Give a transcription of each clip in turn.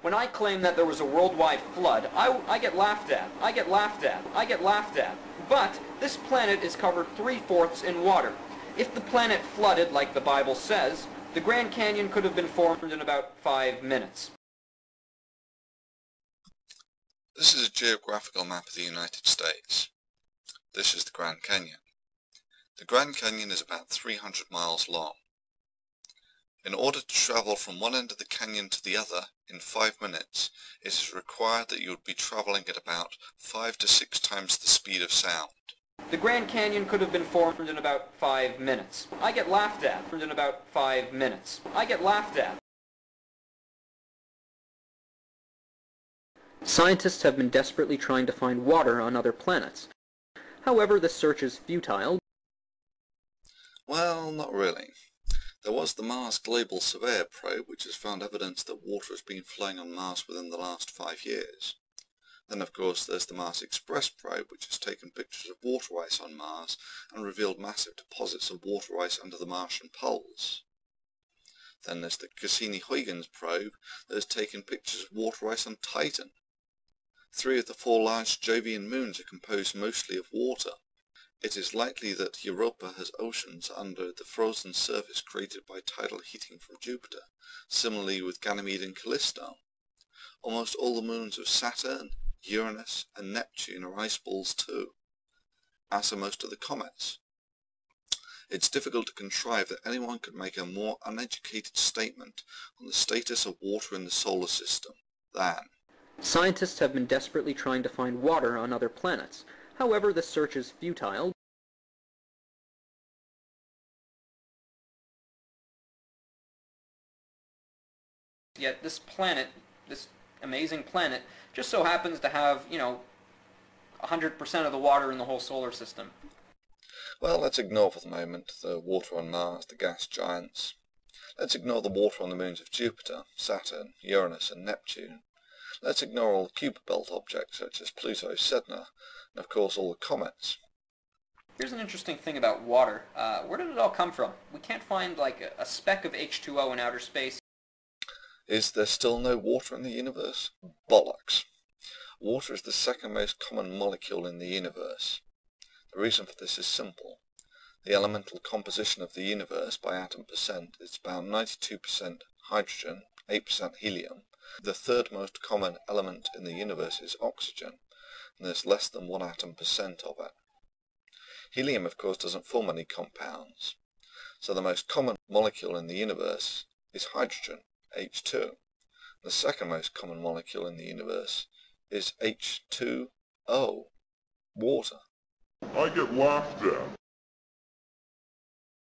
When I claim that there was a worldwide flood, I, I get laughed at, I get laughed at, I get laughed at. But this planet is covered three-fourths in water. If the planet flooded, like the Bible says, the Grand Canyon could have been formed in about five minutes. This is a geographical map of the United States. This is the Grand Canyon. The Grand Canyon is about 300 miles long. In order to travel from one end of the canyon to the other in five minutes, it is required that you would be traveling at about five to six times the speed of sound. The Grand Canyon could have been formed in about five minutes. I get laughed at in about five minutes. I get laughed at. Scientists have been desperately trying to find water on other planets. However, the search is futile. Well, not really. There was the Mars Global Surveyor probe which has found evidence that water has been flowing on Mars within the last five years. Then of course there's the Mars Express probe which has taken pictures of water ice on Mars and revealed massive deposits of water ice under the Martian poles. Then there's the Cassini-Huygens probe that has taken pictures of water ice on Titan Three of the four large Jovian moons are composed mostly of water. It is likely that Europa has oceans under the frozen surface created by tidal heating from Jupiter, similarly with Ganymede and Callisto. Almost all the moons of Saturn, Uranus and Neptune are ice balls too, as are most of the comets. It's difficult to contrive that anyone could make a more uneducated statement on the status of water in the solar system than Scientists have been desperately trying to find water on other planets. However, the search is futile. Yet this planet, this amazing planet, just so happens to have, you know, 100% of the water in the whole solar system. Well, let's ignore for the moment the water on Mars, the gas giants. Let's ignore the water on the moons of Jupiter, Saturn, Uranus and Neptune. Let's ignore all the Kuiper Belt objects such as Pluto, Sedna, and of course all the comets. Here's an interesting thing about water. Uh, where did it all come from? We can't find like a, a speck of H2O in outer space. Is there still no water in the universe? Bollocks. Water is the second most common molecule in the universe. The reason for this is simple. The elemental composition of the universe by atom percent is about 92% hydrogen, 8% helium, the third most common element in the universe is oxygen, and there's less than one atom per cent of it. Helium, of course, doesn't form any compounds, so the most common molecule in the universe is hydrogen, H2. The second most common molecule in the universe is H2O, water. I get laughed at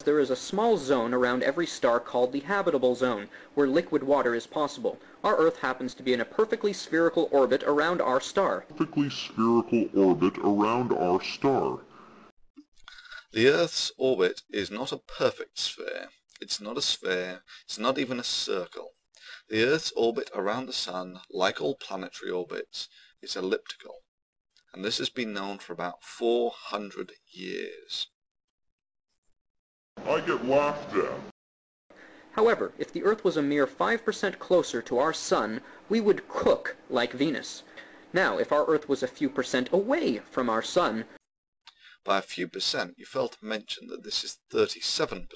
there is a small zone around every star called the habitable zone, where liquid water is possible. Our Earth happens to be in a perfectly spherical orbit around our star. Perfectly spherical orbit around our star. The Earth's orbit is not a perfect sphere. It's not a sphere. It's not even a circle. The Earth's orbit around the Sun, like all planetary orbits, is elliptical. And this has been known for about 400 years. I get laughed at. However, if the Earth was a mere 5% closer to our Sun, we would cook like Venus. Now, if our Earth was a few percent away from our Sun... By a few percent, you fail to mention that this is 37%.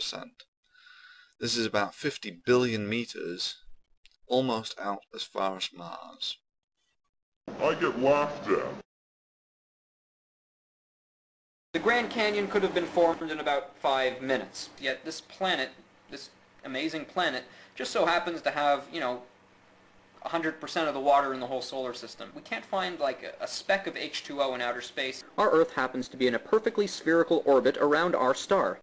This is about 50 billion meters, almost out as far as Mars. I get laughed at. The Grand Canyon could have been formed in about five minutes. Yet this planet, this amazing planet, just so happens to have, you know, 100% of the water in the whole solar system. We can't find like a, a, speck of H2O in outer space. Our Earth happens to be in a perfectly spherical orbit around our star.